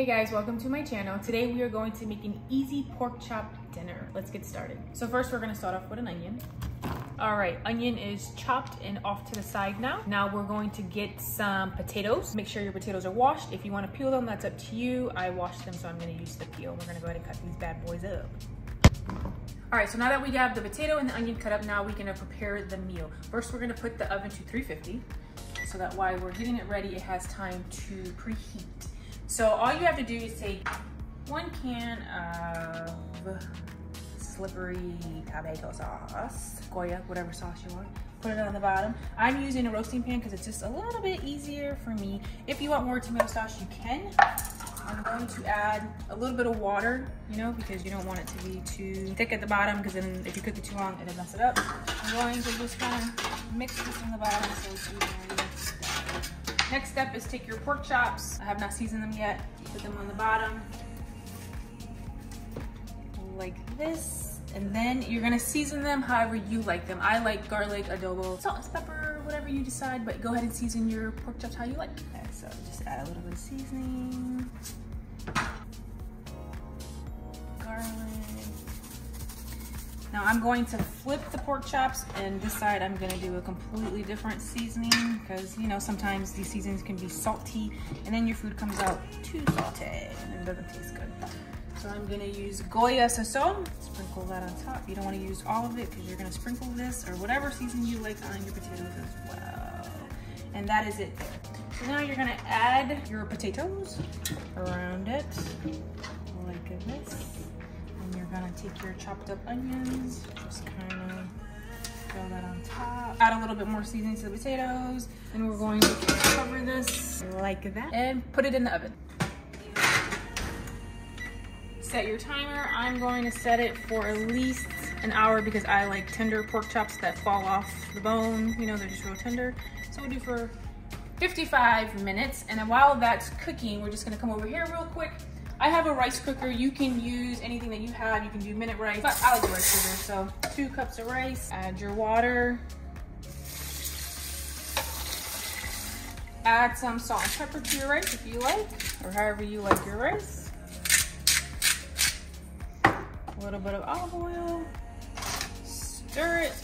Hey guys, welcome to my channel. Today we are going to make an easy pork chop dinner. Let's get started. So first we're gonna start off with an onion. All right, onion is chopped and off to the side now. Now we're going to get some potatoes. Make sure your potatoes are washed. If you wanna peel them, that's up to you. I washed them, so I'm gonna use the peel. We're gonna go ahead and cut these bad boys up. All right, so now that we have the potato and the onion cut up, now we're gonna prepare the meal. First, we're gonna put the oven to 350 so that while we're getting it ready, it has time to preheat. So all you have to do is take one can of slippery tomato sauce, Goya, whatever sauce you want. Put it on the bottom. I'm using a roasting pan because it's just a little bit easier for me. If you want more tomato sauce, you can. I'm going to add a little bit of water, you know, because you don't want it to be too thick at the bottom because then if you cook it too long, it'll mess it up. I'm going to just kind of mix this in the bottom so it's Next step is take your pork chops. I have not seasoned them yet. Put them on the bottom like this. And then you're gonna season them however you like them. I like garlic, adobo, salt and pepper, whatever you decide, but go ahead and season your pork chops how you like. Okay, so just add a little bit of seasoning. Now I'm going to flip the pork chops and this side I'm gonna do a completely different seasoning because you know sometimes these seasonings can be salty and then your food comes out too salty and it doesn't taste good. So I'm gonna use Goya Sazon, sprinkle that on top. You don't wanna use all of it because you're gonna sprinkle this or whatever seasoning you like on your potatoes as well. And that is it. So now you're gonna add your potatoes around it like this gonna take your chopped up onions, just kind of throw that on top. Add a little bit more seasoning to the potatoes. And we're going to cover this like that and put it in the oven. Set your timer. I'm going to set it for at least an hour because I like tender pork chops that fall off the bone. You know, they're just real tender. So we'll do for 55 minutes. And then while that's cooking, we're just gonna come over here real quick I have a rice cooker. You can use anything that you have. You can do minute rice, but I like the rice cooker. So two cups of rice, add your water. Add some salt and pepper to your rice if you like, or however you like your rice. A little bit of olive oil. Stir it.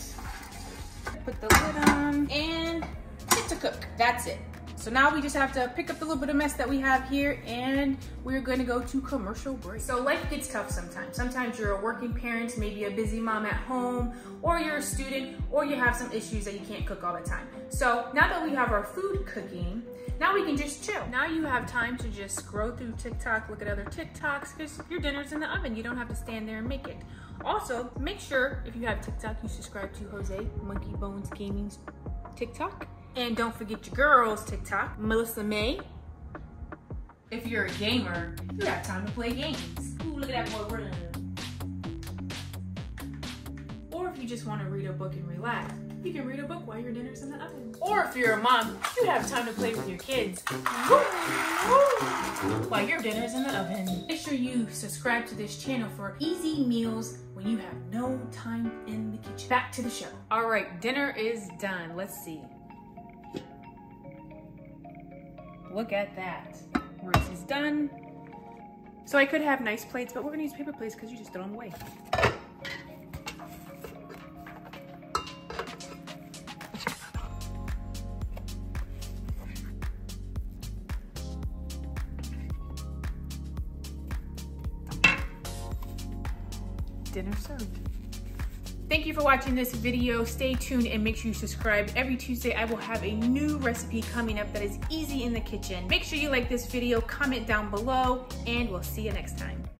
Put the lid on and get to cook. That's it. So now we just have to pick up the little bit of mess that we have here and we're gonna go to commercial break. So life gets tough sometimes. Sometimes you're a working parent, maybe a busy mom at home, or you're a student, or you have some issues that you can't cook all the time. So now that we have our food cooking, now we can just chill. Now you have time to just scroll through TikTok, look at other TikToks, because your dinner's in the oven. You don't have to stand there and make it. Also, make sure if you have TikTok, you subscribe to Jose Monkey Bones Gaming's TikTok. And don't forget your girls TikTok, Melissa May. If you're a gamer, you have time to play games. Ooh, look at that boy running. Or if you just want to read a book and relax, you can read a book while your dinner's in the oven. Or if you're a mom, you have time to play with your kids while your dinner's in the oven. Make sure you subscribe to this channel for easy meals when you have no time in the kitchen. Back to the show. All right, dinner is done. Let's see. Look at that. Rice is done. So I could have nice plates, but we're gonna use paper plates because you just throw them away. Dinner served. Thank you for watching this video. Stay tuned and make sure you subscribe. Every Tuesday, I will have a new recipe coming up that is easy in the kitchen. Make sure you like this video, comment down below, and we'll see you next time.